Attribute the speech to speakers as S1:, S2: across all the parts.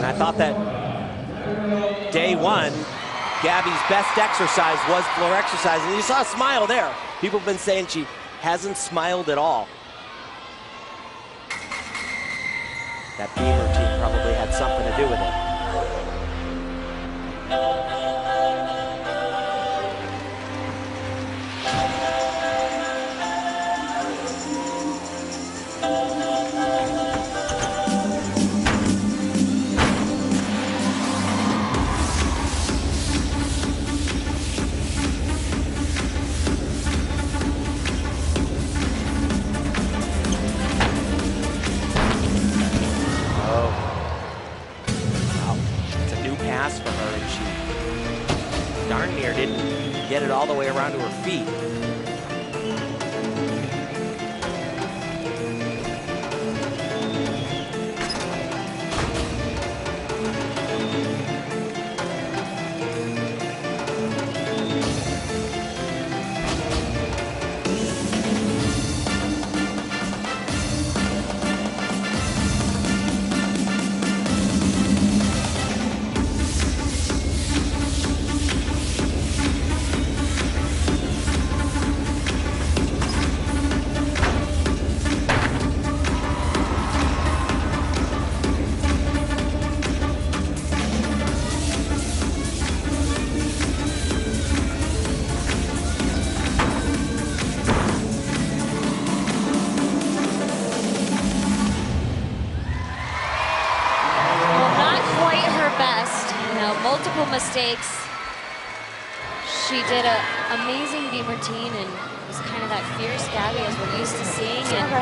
S1: And I thought that day one, Gabby's best exercise was floor exercise. And you saw a smile there. People have been saying she hasn't smiled at all. That beam routine probably get it all the way around to her feet.
S2: Mistakes. She did an amazing beam routine and was kind of that fierce Gabby as we're used to seeing and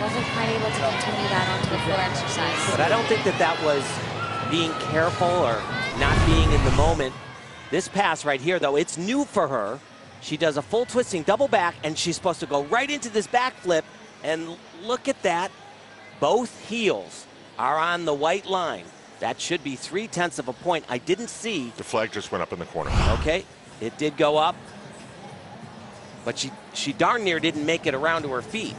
S2: wasn't quite able to continue that onto the floor exercise.
S1: But I don't think that that was being careful or not being in the moment. This pass right here, though, it's new for her. She does a full twisting double back, and she's supposed to go right into this back flip. And look at that. Both heels are on the white line. That should be three tenths of a point. I didn't see.
S3: The flag just went up in the corner.
S1: Okay, it did go up. But she, she darn near didn't make it around to her feet.